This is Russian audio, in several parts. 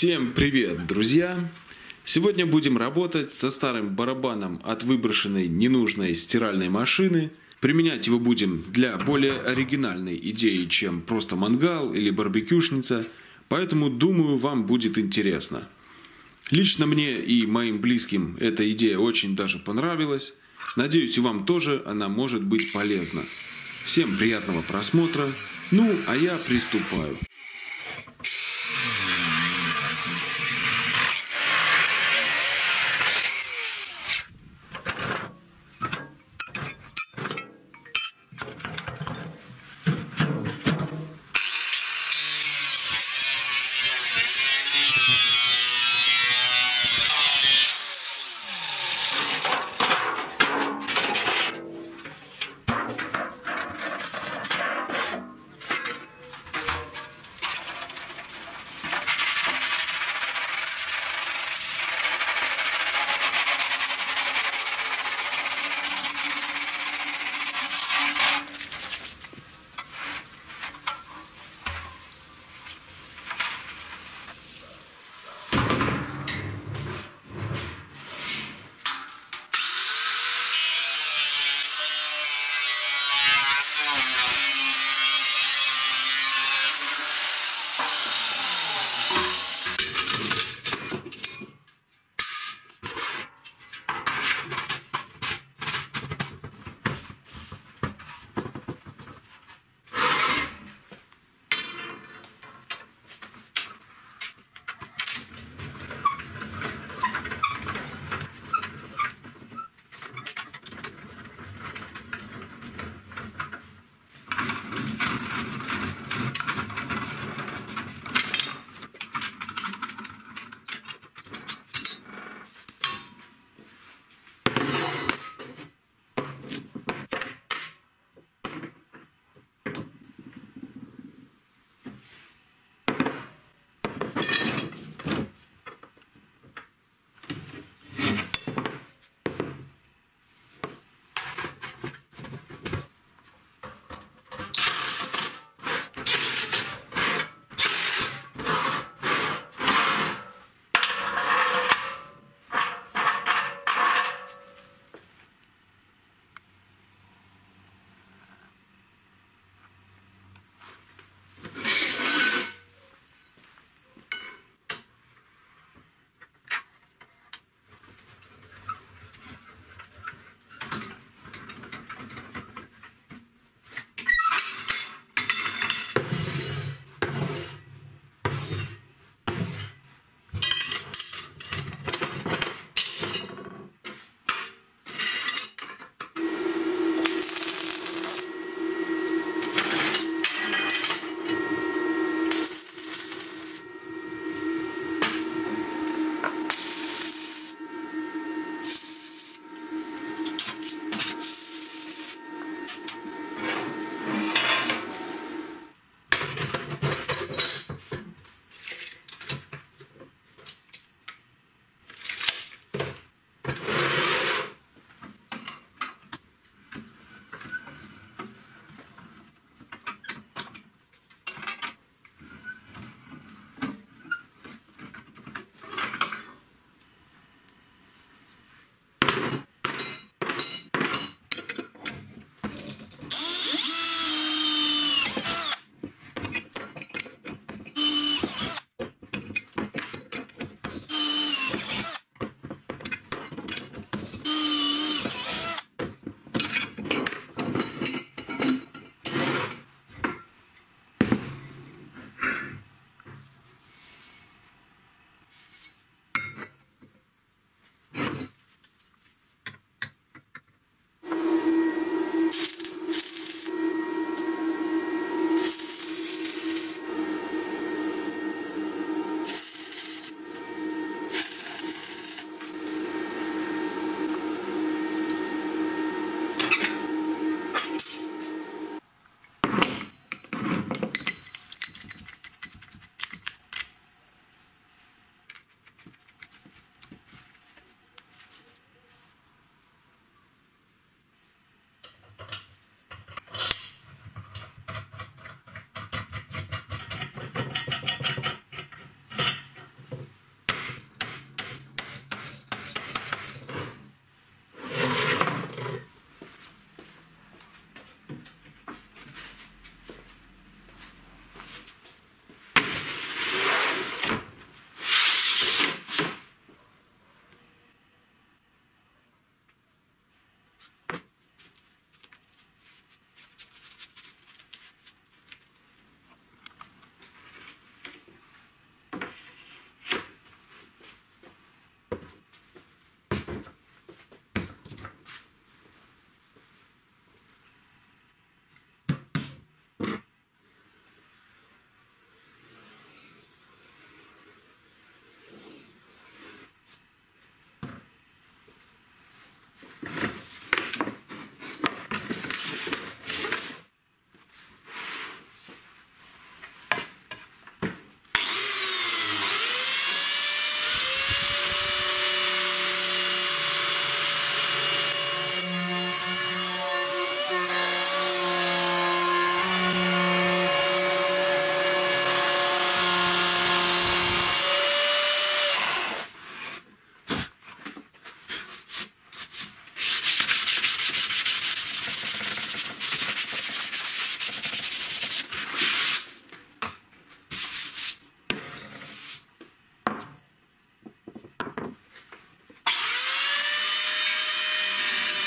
Всем привет, друзья! Сегодня будем работать со старым барабаном от выброшенной ненужной стиральной машины. Применять его будем для более оригинальной идеи, чем просто мангал или барбекюшница, поэтому думаю вам будет интересно. Лично мне и моим близким эта идея очень даже понравилась. Надеюсь и вам тоже она может быть полезна. Всем приятного просмотра. Ну, а я приступаю.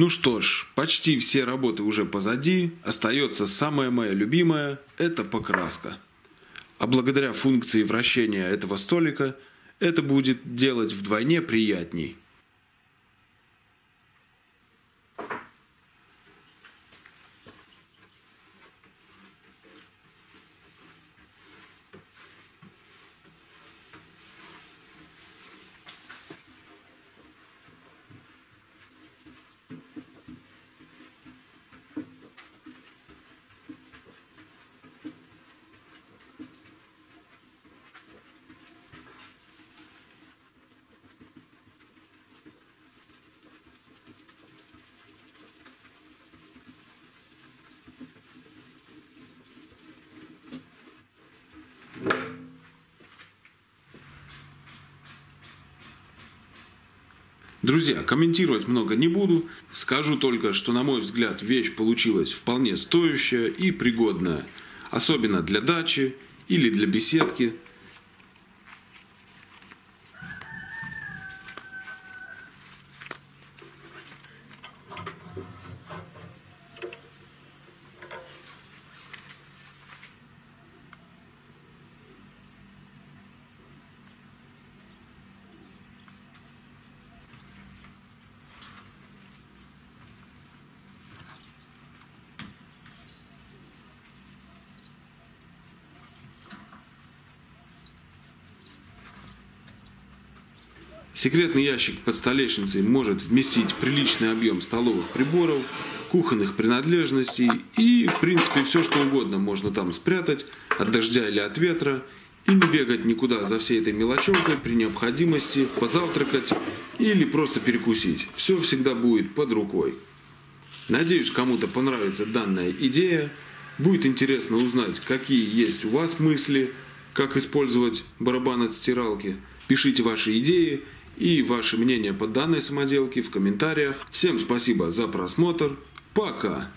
Ну что ж, почти все работы уже позади, остается самое мое любимое – это покраска. А благодаря функции вращения этого столика это будет делать вдвойне приятней. Друзья, комментировать много не буду. Скажу только, что на мой взгляд вещь получилась вполне стоящая и пригодная. Особенно для дачи или для беседки. Секретный ящик под столешницей может вместить приличный объем столовых приборов, кухонных принадлежностей и, в принципе, все что угодно можно там спрятать от дождя или от ветра и не бегать никуда за всей этой мелочевкой при необходимости позавтракать или просто перекусить. Все всегда будет под рукой. Надеюсь, кому-то понравится данная идея. Будет интересно узнать, какие есть у вас мысли, как использовать барабан от стиралки. Пишите ваши идеи и ваше мнение по данной самоделке в комментариях. Всем спасибо за просмотр. Пока!